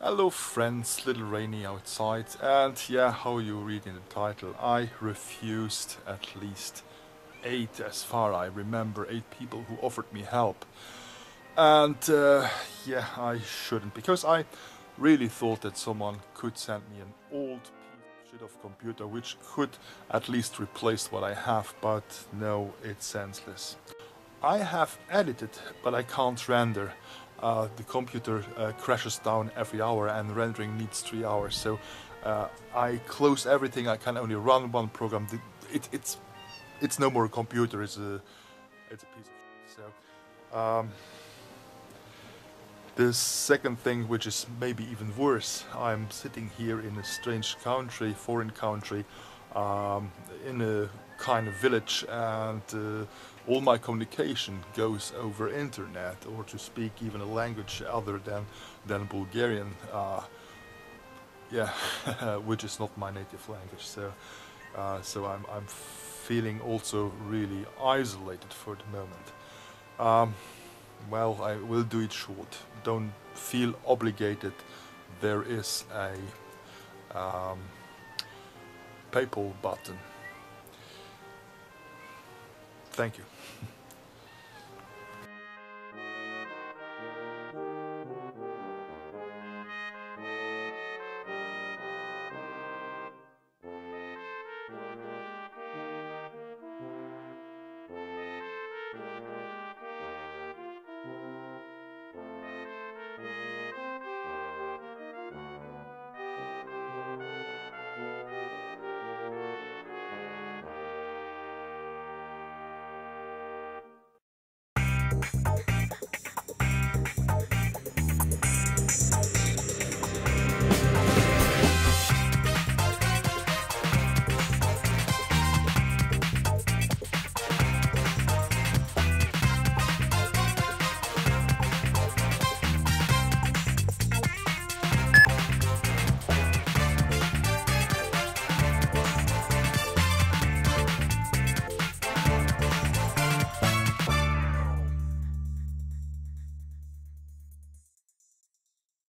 Hello friends, little rainy outside. And yeah, how you read in the title, I refused at least eight, as far I remember, eight people who offered me help. And uh, yeah, I shouldn't, because I really thought that someone could send me an old of computer which could at least replace what I have, but no, it's senseless. I have edited, but I can't render uh, the computer uh, crashes down every hour and rendering needs three hours. So uh, I close everything. I can only run one program. It, it's it's no more a computer. It's a it's a piece of so. Um, the second thing, which is maybe even worse, I'm sitting here in a strange country, foreign country, um, in a kind of village and uh, all my communication goes over internet or to speak even a language other than than Bulgarian uh, yeah which is not my native language. So uh, so I'm, I'm feeling also really isolated for the moment. Um, well I will do it short don't feel obligated there is a um, PayPal button. Thank you.